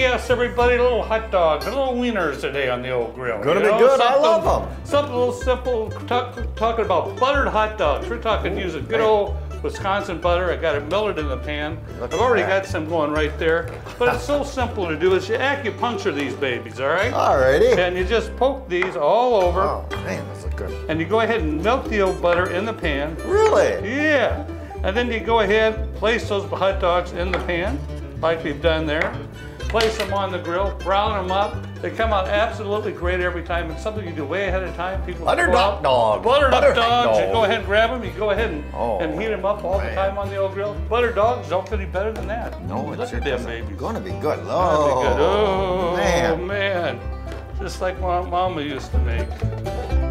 yes, everybody, little hot dogs, little wieners today on the old grill. Gonna be good, I love 'em. Something a little simple, talk, talking about buttered hot dogs. We're talking using good man. old Wisconsin butter. I got it melted in the pan. Look I've already that. got some going right there. But it's so simple to do. Is you acupuncture these babies, all right? Alrighty. And you just poke these all over. Oh, man, that's look good. And you go ahead and melt the old butter in the pan. Really? Yeah. And then you go ahead, place those hot dogs in the pan, like we've done there. Place them on the grill, brown them up. They come out absolutely great every time. It's something you do way ahead of time. People Buttered go hot dog. Buttered Buttered up hot dogs. You go ahead and grab them. You go ahead and, Oh, and heat them up all man. the time on the old grill. Buttered dogs don't get any better than that. No, it's at them babies. Gonna be good. Oh, be good. Oh, oh, man. man. Just like my mama used to make.